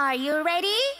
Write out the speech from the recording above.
Are you ready?